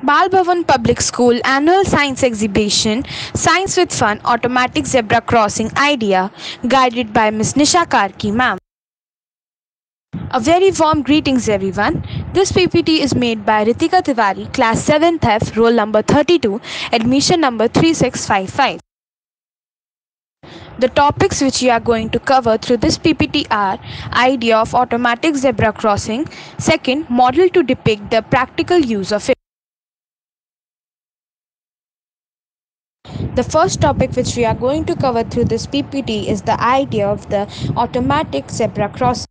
Bal Bhavan Public School Annual Science Exhibition Science with Fun Automatic Zebra Crossing Idea guided by Ms. Nisha Karki ma'am. A very warm greetings everyone. This PPT is made by Ritika Tiwari, class 7th F, roll number 32, admission number 3655. The topics which we are going to cover through this PPT are idea of automatic zebra crossing, second model to depict the practical use of it. The first topic which we are going to cover through this PPT is the idea of the automatic zebra crossing.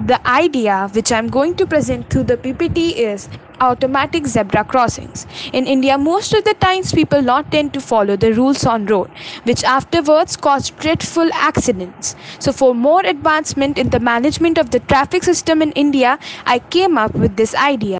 The idea which I'm going to present through the PPT is automatic zebra crossings. In India, most of the times people not tend to follow the rules on road, which afterwards cause dreadful accidents. So for more advancement in the management of the traffic system in India, I came up with this idea.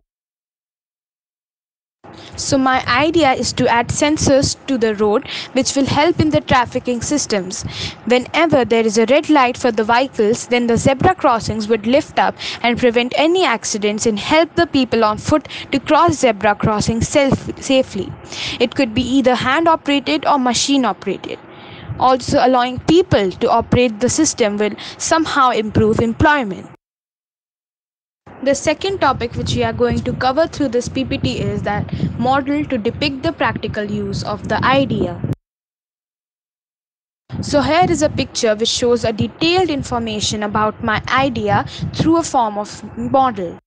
So my idea is to add sensors to the road which will help in the trafficking systems. Whenever there is a red light for the vehicles, then the zebra crossings would lift up and prevent any accidents and help the people on foot to cross zebra crossings safely. It could be either hand operated or machine operated. Also allowing people to operate the system will somehow improve employment. The second topic which we are going to cover through this PPT is that model to depict the practical use of the idea. So here is a picture which shows a detailed information about my idea through a form of model.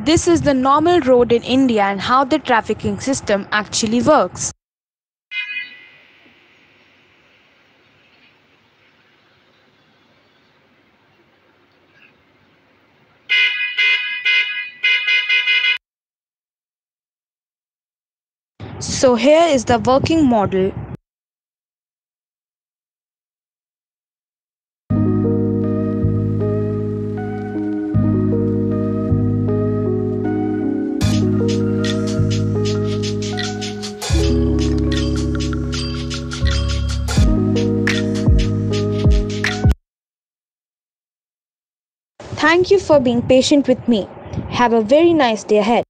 This is the normal road in India and how the trafficking system actually works. So here is the working model. Thank you for being patient with me. Have a very nice day ahead.